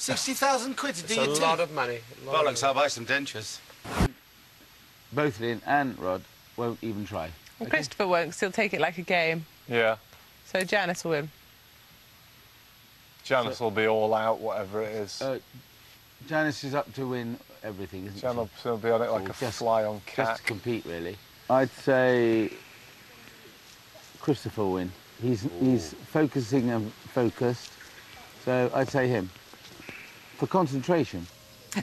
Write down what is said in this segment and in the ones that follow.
60,000 quid to do It's your a lot of money. a lot of Bollocks, I'll buy some dentures. Both Lynne and Rod won't even try. Well, Christopher won't, 'cause he'll take it like a game. Yeah. So Janice will win. Janice will be all out, whatever it is. Uh, Janice is up to win everything, isn't Janice she? will be on it like Or a just- fly on cat. Just to compete, really. I'd say Christopher will win. He's he's focusing and focused, so I'd say him. For concentration.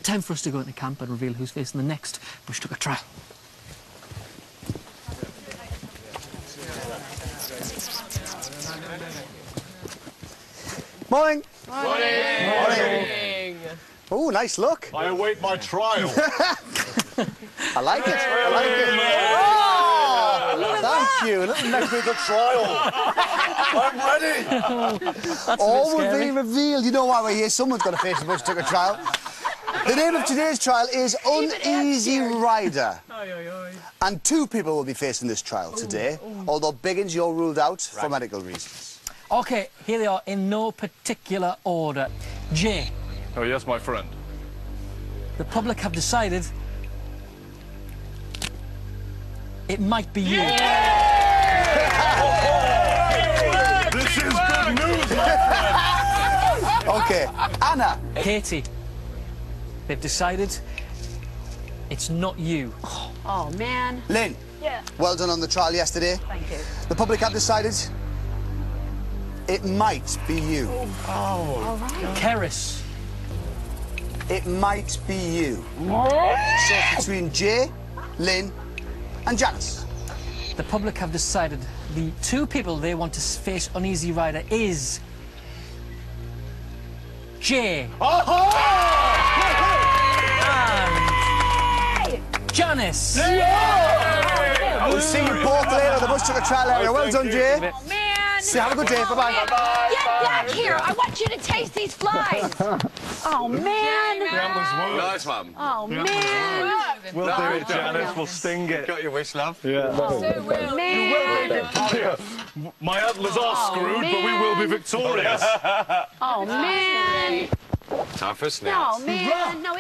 Time for us to go into camp and reveal who's facing the next Bush Tucker trial. Morning. Morning. morning Oh, nice look. I await my trial. I like it. I like it. Thank you. A little next the trial. I'm ready. All will be revealed. You know why we're here. Someone's got to face the Bush Tucker trial. The name of today's trial is Uneasy Rider. And two people will be facing this trial today, although Biggins, you're ruled out for medical reasons. OK, here they are in no particular order. Jay, Oh, yes, my friend. the public have decided it might be you. This is good news, OK, Anna. Katie, they've decided it's not you. Oh, man. Lynne. Yeah. Well done on the trial yesterday. Thank you. The public have decided it might be you. Oh. All right. Cerys, It might be you. So it's between Jay, Lynne, and Janice. the public have decided the two people they want to face Uneasy Rider is Jay and Janice. We'll see you both later at the Bush Tucker trial area. Well done, Jay. Oh, man. See, you. have a good day. Bye-bye. Get back here. I want you to taste these flies. oh, man. Nice one. Oh, man. We'll do it, Janice. We'll sting it. Got your wish, love. Yeah. Man. My antlers are oh, screwed, but we will be victorious. Oh, man. Time for a snack. Oh, man. No, it's